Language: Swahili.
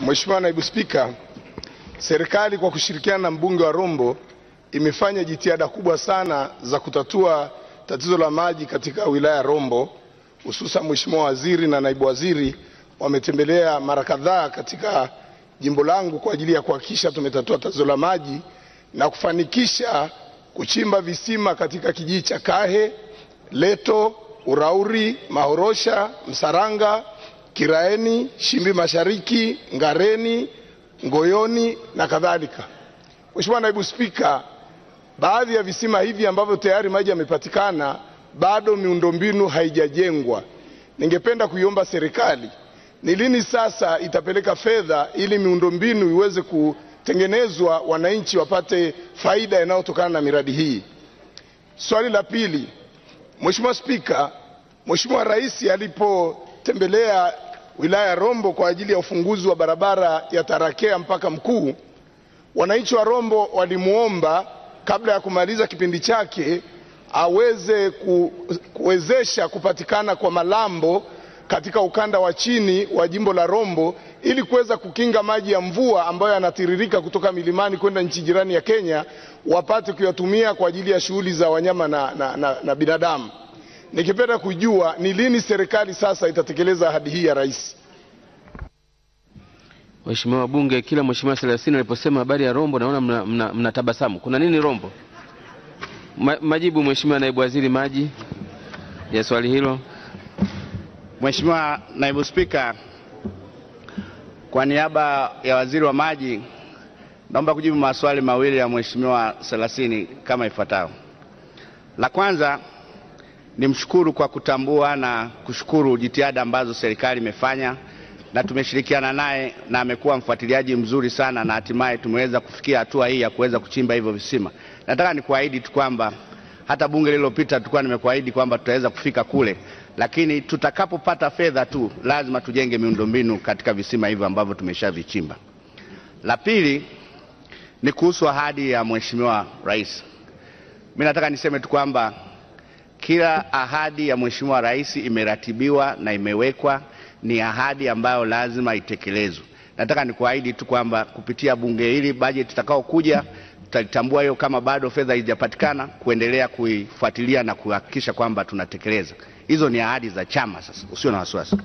Mheshimiwa Naibu Spika, serikali kwa kushirikiana na mbunge wa Rombo imefanya jitihada kubwa sana za kutatua tatizo la maji katika wilaya ya Rombo, hususan Mheshimiwa Waziri na Naibu Waziri wametembelea mara kadhaa katika jimbo langu kwa ajili ya kuhakikisha tumetatua tatizo la maji na kufanikisha kuchimba visima katika kijiji cha Kahe, Leto, Urauri, Mahorosha, Msaranga, Kiraeni, Shimbi Mashariki, Ngareni, Ngoyoni na kadhalika. Mheshimiwa Naibu Spika, baadhi ya visima hivi ambavyo tayari maji yamepatikana bado miundombinu haijajengwa. Ningependa kuiomba serikali ni lini sasa itapeleka fedha ili miundombinu iweze kutengenezwa, wananchi wapate faida inayotokana na miradi hii. Swali la pili, Mheshimiwa Spika, Mheshimiwa Rais alipotembelea wilaya ya Rombo kwa ajili ya ufunguzi wa barabara ya Tarakea mpaka Mkuu, wananchi wa Rombo walimwomba kabla ya kumaliza kipindi chake aweze ku, kuwezesha kupatikana kwa malambo katika ukanda wa chini wa jimbo la Rombo ili kuweza kukinga maji ya mvua ambayo yanatiririka kutoka milimani kwenda nchi jirani ya Kenya, wapate kuyatumia kwa ajili ya shughuli za wanyama na, na, na, na binadamu. Nikipenda kujua ni lini serikali sasa itatekeleza ahadi hii ya rais. Mheshimiwa wabunge, kila Mheshimiwa Selasini aliposema habari ya Rombo naona mnatabasamu. Mna, mna kuna nini Rombo? Ma, majibu Mheshimiwa Naibu Waziri maji ya swali hilo. Mheshimiwa Naibu Spika, kwa niaba ya Waziri wa Maji naomba kujibu maswali mawili ya Mheshimiwa Selasini kama ifuatavyo. La kwanza nimshukuru kwa kutambua na kushukuru jitihada ambazo serikali imefanya na tumeshirikiana naye na amekuwa mfuatiliaji mzuri sana na hatimaye tumeweza kufikia hatua hii ya kuweza kuchimba hivyo visima. Nataka nikuahidi tu kwamba hata bunge lililopita tulikuwa nimekuahidi kwamba tutaweza kufika kule, lakini tutakapopata fedha tu lazima tujenge miundombinu katika visima hivyo ambavyo tumeshavichimba. La pili ni kuhusu ahadi ya Mheshimiwa Rais. Mimi nataka niseme tu kwamba kila ahadi ya Mheshimiwa Rais imeratibiwa na imewekwa, ni ahadi ambayo lazima itekelezwe. Nataka nikuahidi tu kwamba kupitia bunge hili, bajeti itakayokuja tutalitambua hiyo kama bado fedha haijapatikana, kuendelea kuifuatilia na kuhakikisha kwamba tunatekeleza. Hizo ni ahadi za chama. Sasa usio na wasiwasi.